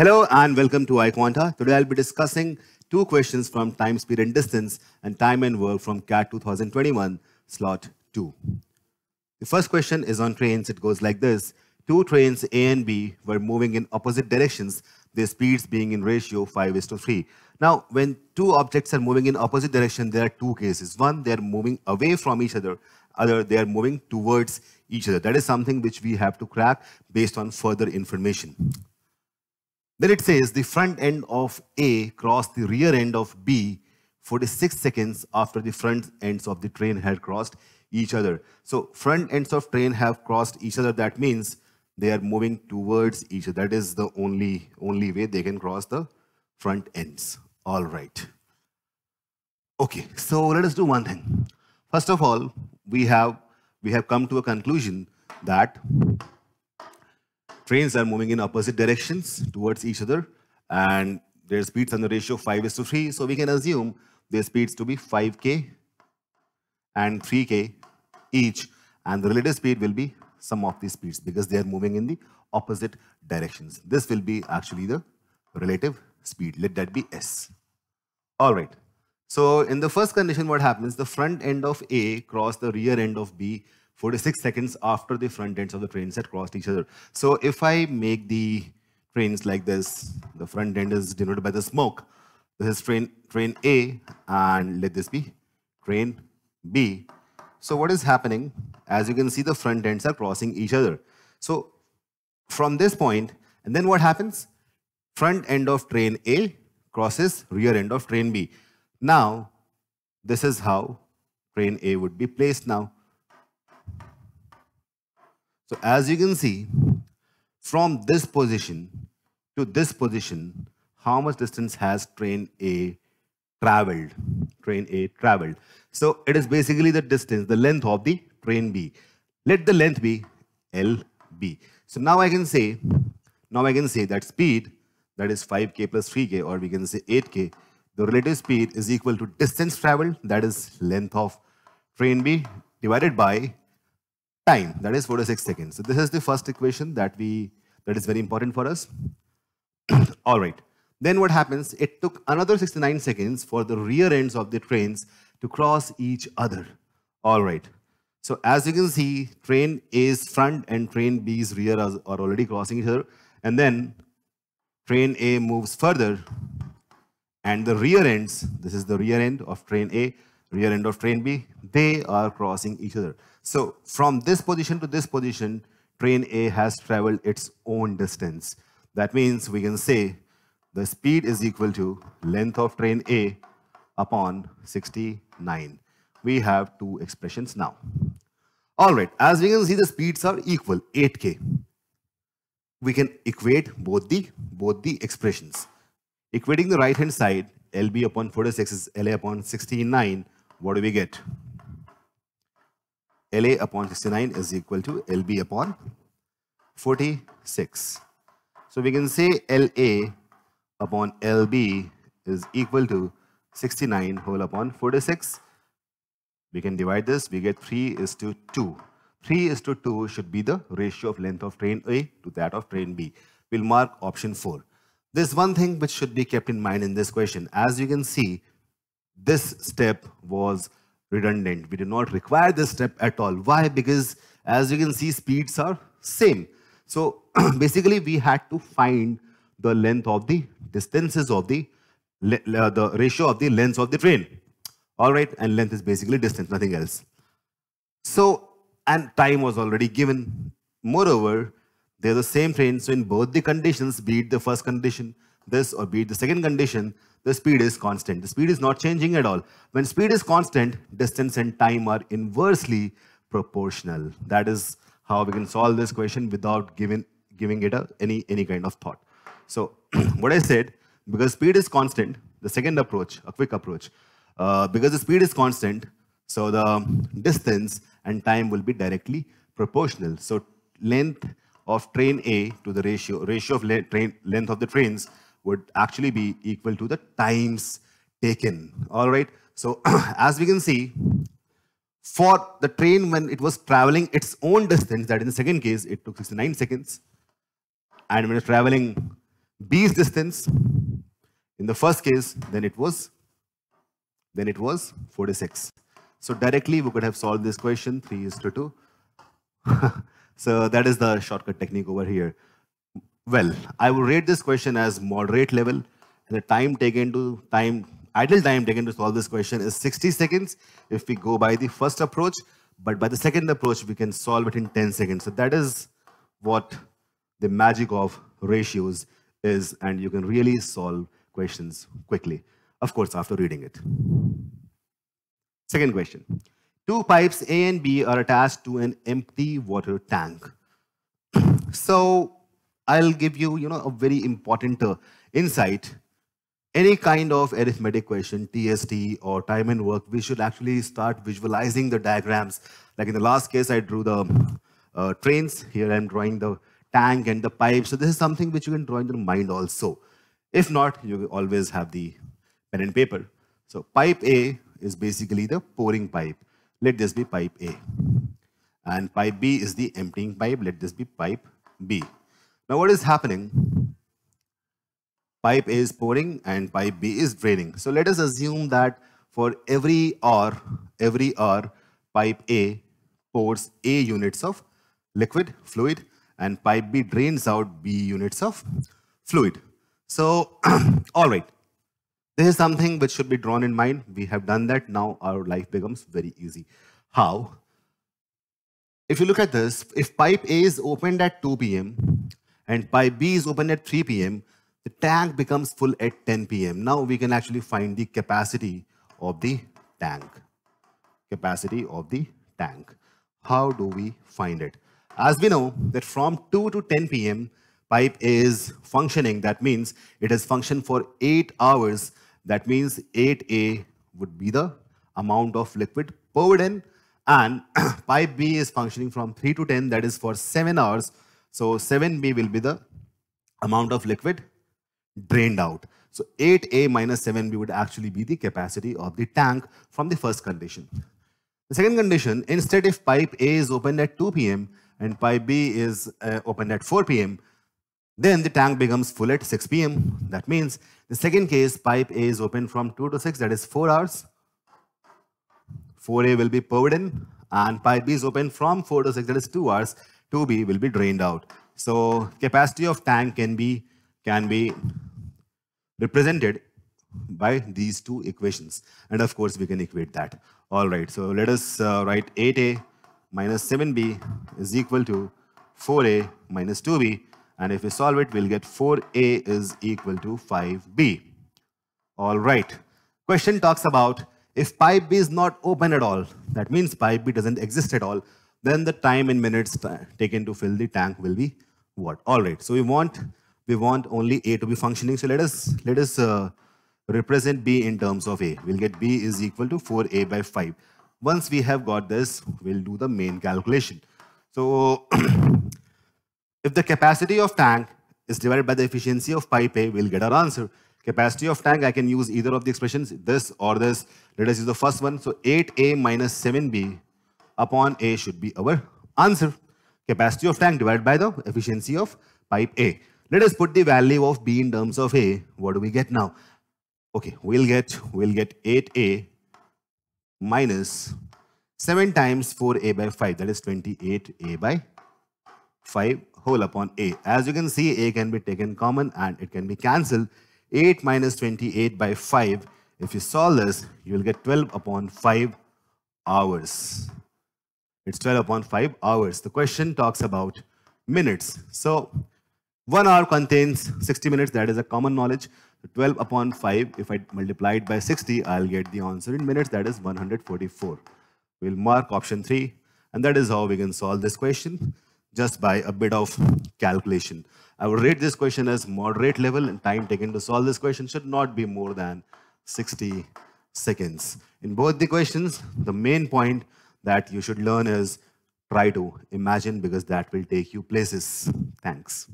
Hello and welcome to iQuanta. Today I'll be discussing two questions from time, speed and distance and time and work from CAT 2021 slot 2. The first question is on trains. It goes like this. Two trains A and B were moving in opposite directions, their speeds being in ratio 5 is to 3. Now, when two objects are moving in opposite direction, there are two cases. One, they are moving away from each other. Other, they are moving towards each other. That is something which we have to crack based on further information. Then it says the front end of A crossed the rear end of B 46 seconds after the front ends of the train had crossed each other. So front ends of train have crossed each other. That means they are moving towards each other. That is the only, only way they can cross the front ends. All right. Okay, so let us do one thing. First of all, we have, we have come to a conclusion that trains are moving in opposite directions towards each other and their speeds on the ratio 5 is to 3. So we can assume their speeds to be 5k and 3k each and the relative speed will be sum of these speeds because they are moving in the opposite directions. This will be actually the relative speed. Let that be S. All right. So in the first condition, what happens? The front end of A cross the rear end of B 46 seconds after the front ends of the trains had crossed each other. So if I make the trains like this, the front end is denoted by the smoke. This is train, train A and let this be train B. So what is happening? As you can see, the front ends are crossing each other. So from this point, and then what happens? Front end of train A crosses rear end of train B. Now, this is how train A would be placed now. So as you can see, from this position to this position, how much distance has train A traveled? Train A traveled. So it is basically the distance, the length of the train B. Let the length be LB. So now I can say, now I can say that speed, that is 5k plus 3k, or we can say 8k, the relative speed is equal to distance traveled, that is length of train B, divided by time, that is 46 seconds. So this is the first equation that we, that is very important for us. All right. Then what happens? It took another 69 seconds for the rear ends of the trains to cross each other. All right. So as you can see, train A's front and train B's rear are, are already crossing each other. And then train A moves further and the rear ends, this is the rear end of train A, rear end of train B, they are crossing each other. So from this position to this position, train A has traveled its own distance. That means we can say the speed is equal to length of train A upon 69. We have two expressions now. All right, as we can see, the speeds are equal, 8k. We can equate both the, both the expressions. Equating the right-hand side, LB upon 46 is LA upon 69. What do we get? LA upon 69 is equal to LB upon 46. So we can say LA upon LB is equal to 69 whole upon 46. We can divide this. We get 3 is to 2. 3 is to 2 should be the ratio of length of train A to that of train B. We'll mark option 4. There's one thing which should be kept in mind in this question. As you can see, this step was redundant. We do not require this step at all. Why? Because as you can see, speeds are same. So basically, we had to find the length of the distances of the uh, the ratio of the lengths of the train. All right, and length is basically distance, nothing else. So, and time was already given. Moreover, they're the same train, so in both the conditions, be it the first condition, this, or be it the second condition, the speed is constant. The speed is not changing at all. When speed is constant, distance and time are inversely proportional. That is how we can solve this question without giving, giving it a, any, any kind of thought. So what I said, because speed is constant, the second approach, a quick approach, uh, because the speed is constant, so the distance and time will be directly proportional. So length of train A to the ratio, ratio of le train, length of the trains would actually be equal to the times taken. All right. So as we can see, for the train when it was traveling its own distance, that in the second case, it took 69 seconds. And when it's traveling B's distance. In the first case, then it was then it was 46. So directly we could have solved this question 3 is to 2. so that is the shortcut technique over here. Well, I will rate this question as moderate level. The time taken to time, idle time taken to solve this question is 60 seconds if we go by the first approach. But by the second approach, we can solve it in 10 seconds. So that is what the magic of ratios is. And you can really solve questions quickly. Of course, after reading it. Second question. Two pipes A and B are attached to an empty water tank. so I'll give you, you know, a very important uh, insight. Any kind of arithmetic question, TSD or time and work, we should actually start visualizing the diagrams. Like in the last case, I drew the uh, trains. Here I'm drawing the tank and the pipe. So this is something which you can draw in your mind also. If not, you always have the pen and paper. So pipe A is basically the pouring pipe. Let this be pipe A. And pipe B is the emptying pipe. Let this be pipe B. Now what is happening? Pipe A is pouring and pipe B is draining. So let us assume that for every hour, every hour, pipe A pours A units of liquid, fluid, and pipe B drains out B units of fluid. So, all right, this is something which should be drawn in mind. We have done that. Now our life becomes very easy. How? If you look at this, if pipe A is opened at 2 p.m. and pipe B is open at 3 p.m., the tank becomes full at 10 p.m. Now we can actually find the capacity of the tank. Capacity of the tank. How do we find it? As we know that from 2 to 10 p.m., pipe is functioning. That means it has functioned for 8 hours that means 8A would be the amount of liquid poured in and pipe B is functioning from 3 to 10 that is for 7 hours. So 7B will be the amount of liquid drained out. So 8A minus 7B would actually be the capacity of the tank from the first condition. The second condition, instead if pipe A is opened at 2 p.m. and pipe B is uh, opened at 4 p.m., then the tank becomes full at 6 p.m. That means the second case, pipe A is open from 2 to 6, that is 4 hours. 4A will be poured in and pipe B is open from 4 to 6, that is 2 hours. 2B will be drained out. So capacity of tank can be, can be represented by these two equations. And of course, we can equate that. All right, so let us uh, write 8A minus 7B is equal to 4A minus 2B and if we solve it, we'll get 4a is equal to 5b. All right. Question talks about if pipe B is not open at all, that means pipe B doesn't exist at all, then the time in minutes taken to fill the tank will be what? All right. So we want we want only A to be functioning. So let us let us uh, represent B in terms of A. We'll get B is equal to 4A by 5. Once we have got this, we'll do the main calculation. So If the capacity of tank is divided by the efficiency of pipe A, we'll get our answer. Capacity of tank, I can use either of the expressions, this or this. Let us use the first one. So 8A minus 7B upon A should be our answer. Capacity of tank divided by the efficiency of pipe A. Let us put the value of B in terms of A. What do we get now? Okay, we'll get we'll get 8A minus 7 times 4A by 5. That is 28A by 5 whole upon a. As you can see, a can be taken common and it can be cancelled. 8 minus 28 by 5. If you solve this, you will get 12 upon 5 hours. It's 12 upon 5 hours. The question talks about minutes. So, 1 hour contains 60 minutes. That is a common knowledge. 12 upon 5, if I multiply it by 60, I'll get the answer in minutes. That is 144. We'll mark option 3. And that is how we can solve this question just by a bit of calculation. I would rate this question as moderate level and time taken to solve this question should not be more than 60 seconds. In both the questions, the main point that you should learn is try to imagine because that will take you places. Thanks.